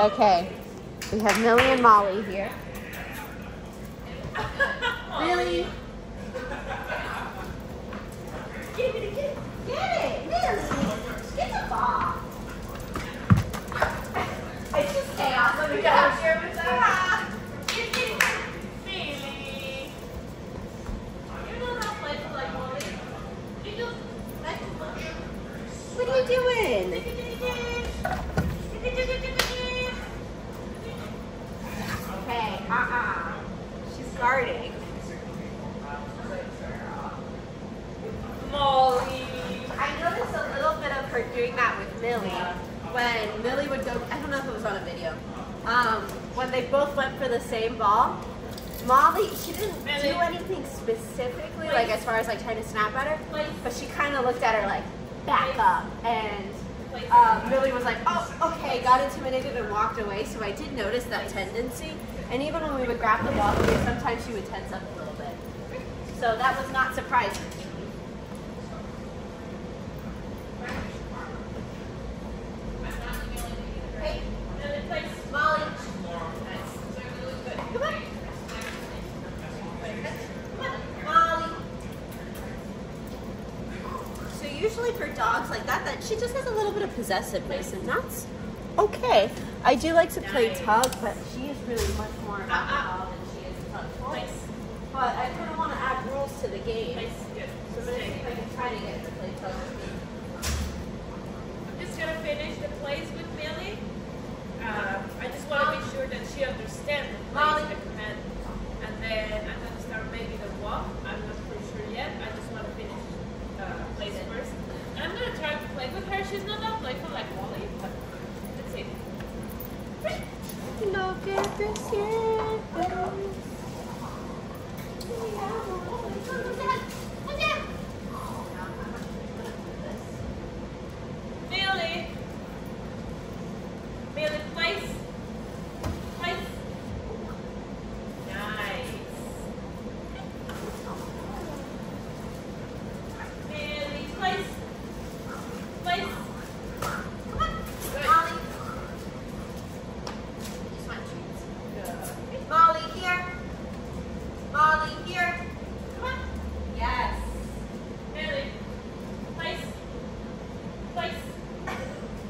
Okay, we have Millie and Molly here. Millie. Get it, get it, get it, Millie. Get the ball. It's just chaos. Let me get out here with that. Really? You know how playful like Molly? You just like What are you doing? Okay, uh-uh. She's guarding. Molly. I noticed a little bit of her doing that with Millie when Millie would go. I don't know if it was on a video. Um, when they both went for the same ball, Molly she didn't do anything specifically, like as far as like trying to snap at her, but she kind of looked at her like back up, and um, Millie was like, oh, okay, got intimidated and walked away. So I did notice that tendency, and even when we would grab the ball, sometimes she would tense up a little bit. So that was not surprising. Hey, Molly. Come on. Come on, Molly. So usually for dogs like that, that she just has a little bit of possessiveness, and that's okay. I do like to play tug, but she is really much more about the ball than she is tug toy. But I kind of want to add rules to the game. So I'm gonna see if I can try to get to play tug with me. I'm just gonna finish the plays with Millie. Uh, I just want to be sure that she understands the plays, the command, and then I'm gonna start maybe the walk. I'm not pretty sure yet. I just want to finish uh, plays first. And I'm gonna try to play with her. She's not that playful like Molly, but. Look at the circle. Millie. Millie, place. Place. Nice. Millie, place. Place. Come on, Good. Molly. Just want treats. Molly here. Molly here. Come on. Yes. Millie, place. Place.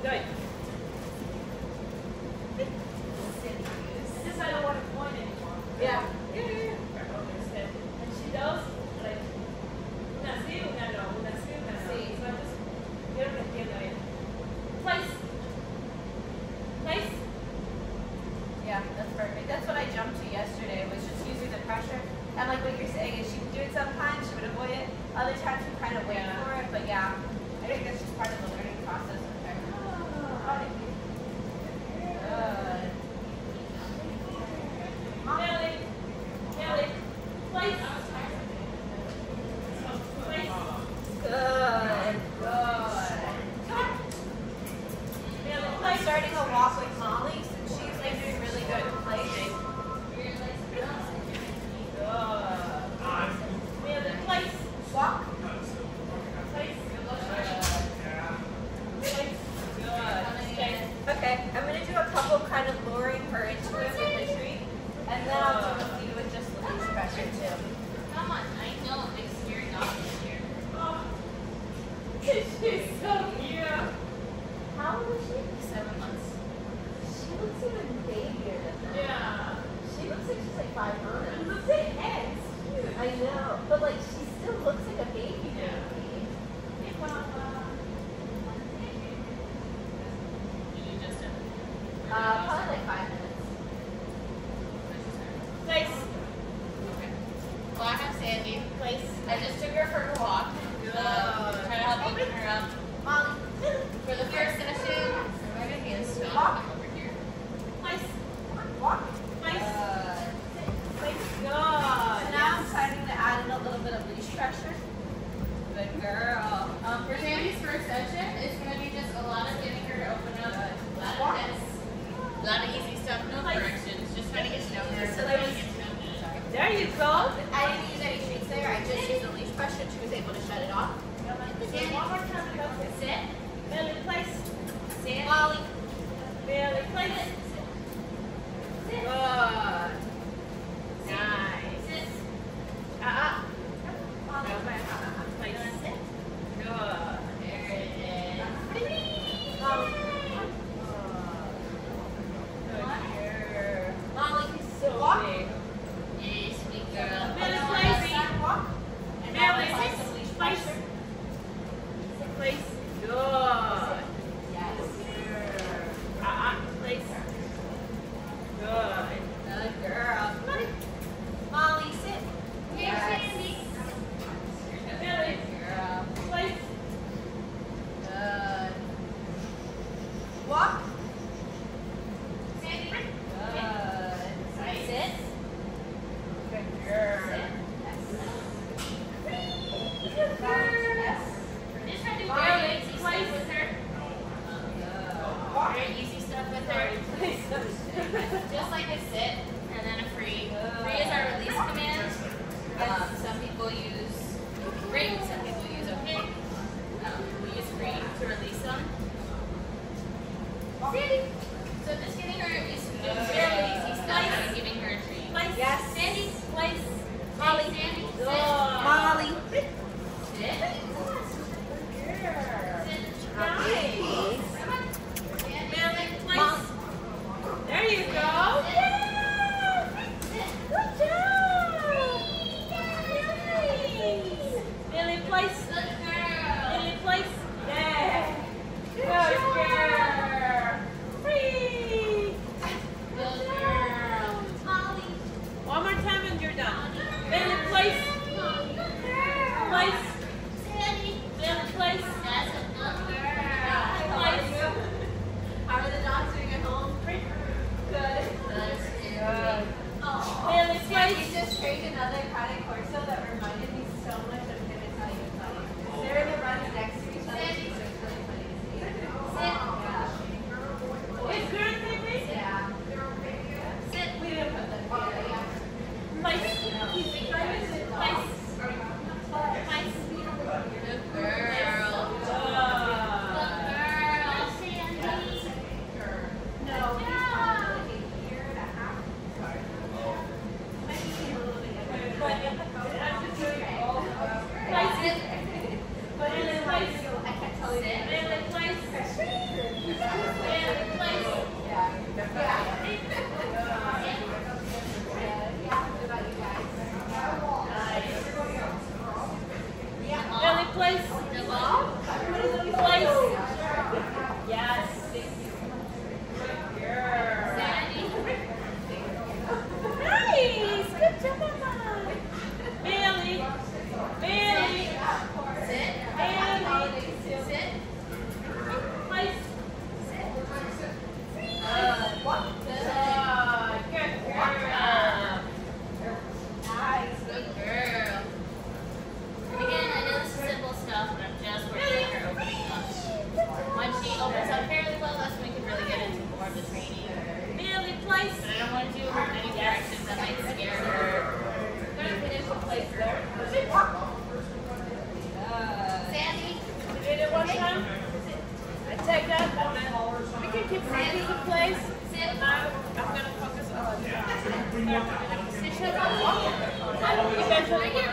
Good. It's just I don't want to point anymore. Yeah. Yeah, yeah, yeah. Understand. And she does, like, una sí, una no, una sí, una no. Sí. So I just, yo no entiendo bien. Place. Place. Yeah, that's perfect. That's what I jumped to yesterday, was just using the pressure. And like what you're saying is she would do it sometimes, she would avoid it. Other times she kind of wait Yeah. for it. But yeah, I think that's just part of the learning process with her. Good. Millie. Millie. Place. Place. Good. Good. Millie, I'm place. Starting a walk with Molly since she's like doing really good playing. Millie, place. Walk. Place. Place. Good. Okay, I'm gonna do a couple kind of luring her into it with the treat. And then I'll do a few with just the pressure too. Come on, I know I'm scary dog here. Oh. She's so cute. How old is she? Seven months. She looks even babier than that. Yeah. She looks like she's like five months. Look at head. I know, but like she still looks like a baby. Yeah. baby. Hey, Papa. Did you just Uh, probably like five minutes. Place. Okay. Well, I have Sandy. Place. I just took her for a walk. Good. Um, try to help open her up. Molly, For the first my 봐. Yeah. place. Thank you.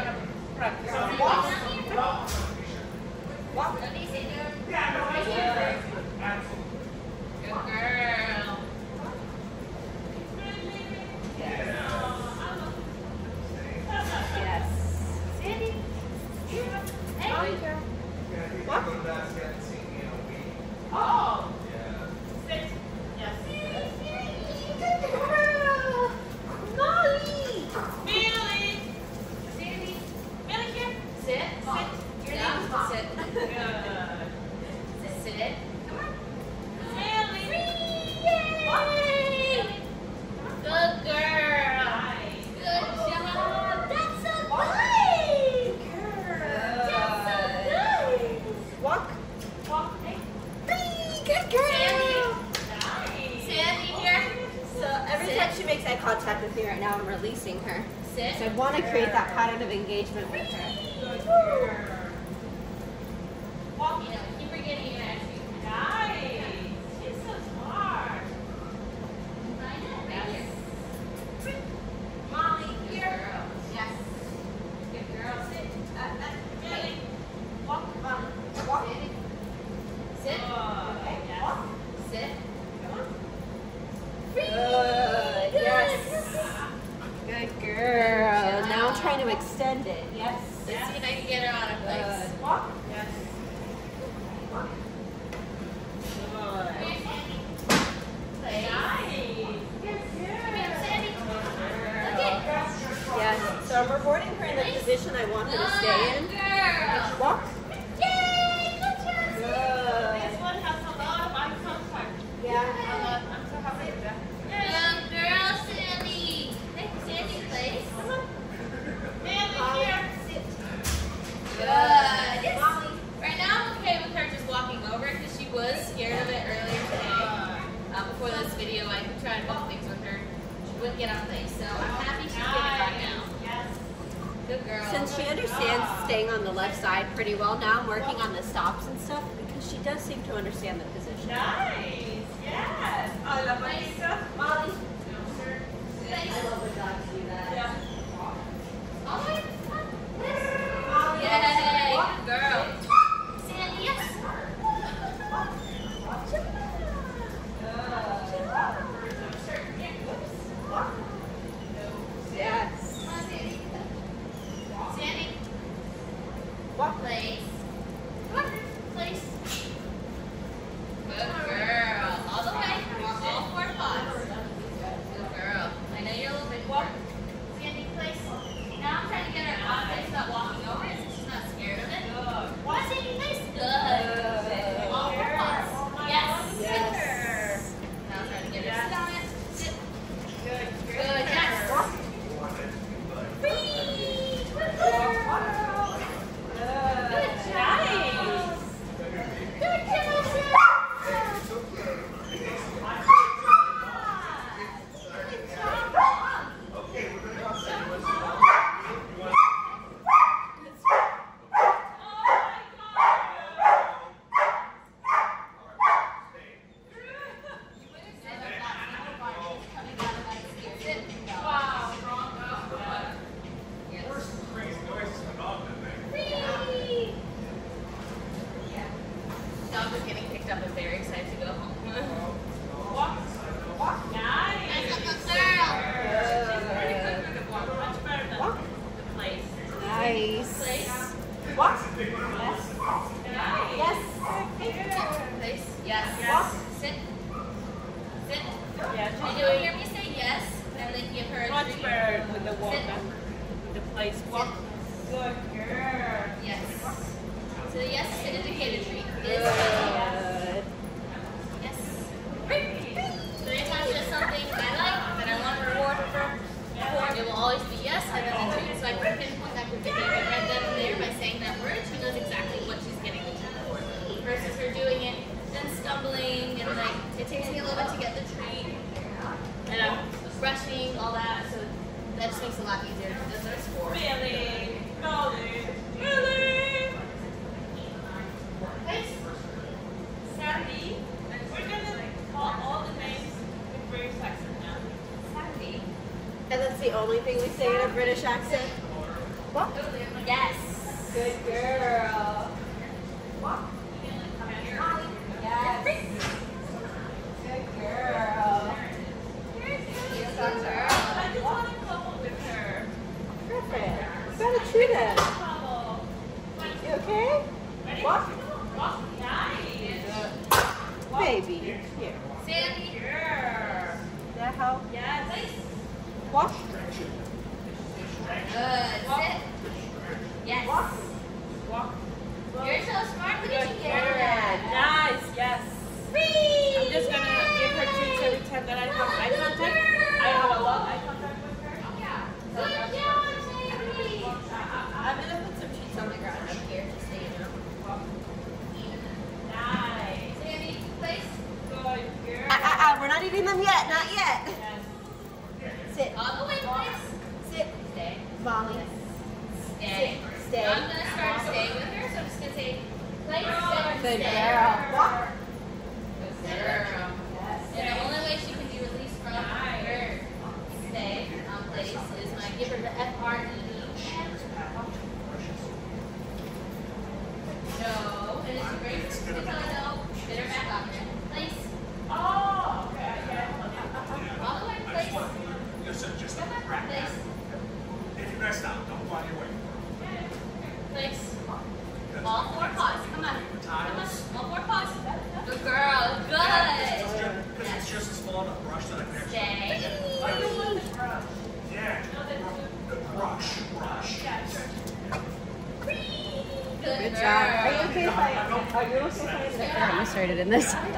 So I want to create that pattern of engagement with her. Keep her getting extend it. Yes. Let's see if I can get her on a place. Good. Walk. Yes. Place. Come here, Sandy. It. Yes. So I'm boarding her in the position I want her to stay in. Walk. Yay! Good job, Sandy. Good. This one has a lot of eye contact. A Yeah. lot. I'm so happy with that. Young girl, Sandy. Hey, Sandy, place. Come on. Mandy here. Good. Yes. Right now, I'm okay with her just walking over because she was scared of it earlier today. Uh, before this video, I tried both things with her. She wouldn't get on place, so I'm happy she's getting back now. Yes. Good girl. Since she understands staying on the left side pretty well now, I'm working on the stops and stuff because she does seem to understand the position. Nice. Yes. I love my Molly. Place. I love when dogs do that. Yeah. And that's the only thing we say in a British accent. Walk. Yes. Good girl. Walk. Yes. Good girl. Girl. I just want to couple with her. Perfect. Got a treat then. You okay? Ready? Walk. Walk. Nice. Baby. Here. Sandy. That help? Yes. Walk. Good. Sit. Yes. Walk. Walk. You're so smart. Look at you get that. Nice. Yes. Free. I'm just gonna give her treats every time that I have eye contact. I have a lot of eye contact with her. Good job, Sandy. I'm gonna put some treats on the ground up here, just so you know. Nice. Sandy, place. Good girl. Ah, ah, ah, we're not eating them yet, not yet. Yes. Sit. All the way, place. Sit. Stay. Molly. Stay. Stay. I'm gonna start to stay with her, so I'm just gonna say place. Sit. Good stay. girl. Walk. Good girl. And the only way she can be released from her stay on place is I give her the F R E E. No, and if she breaks the pillow, get her back on there. Place. Oh, okay. I get it. All the way, place. Listen, just Come on, place. if you mess up, don't blame okay if I? Are you okay if I? You started in this.